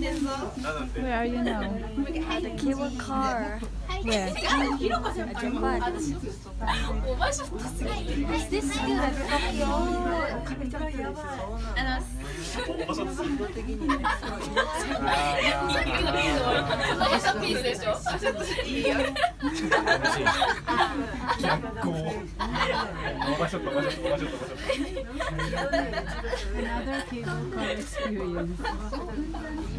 Where are you now? At the cable car. Where? At your butt. Is this still Another cable car experience.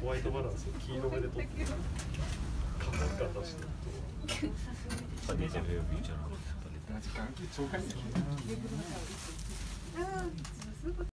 ホワイトバランスを黄色目で取ってカッカ出してると。